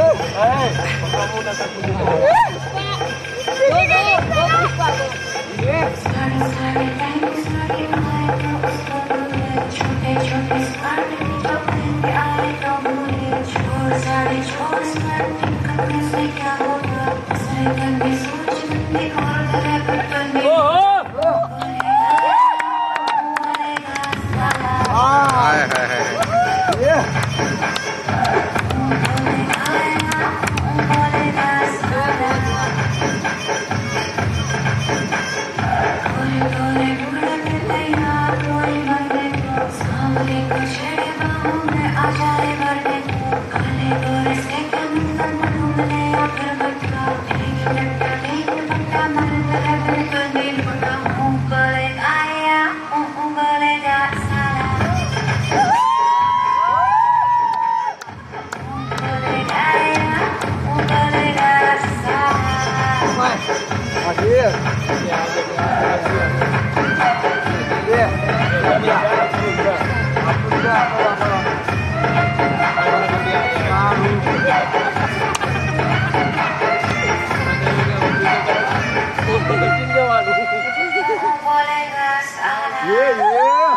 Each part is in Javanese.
Ay, pakamuna sa kubo. Yes! Yeah, yeah.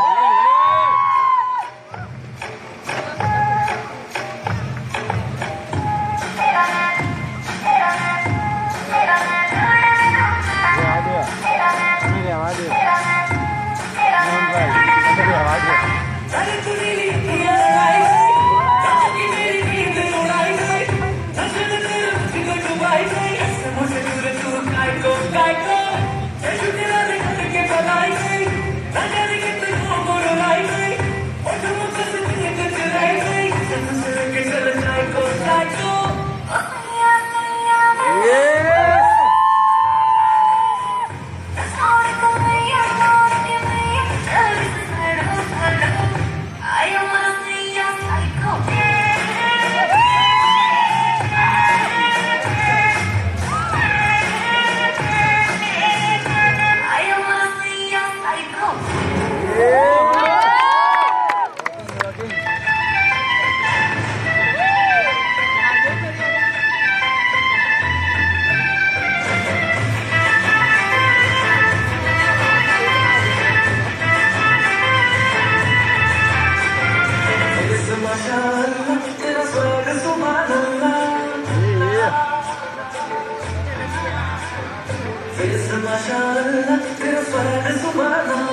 around.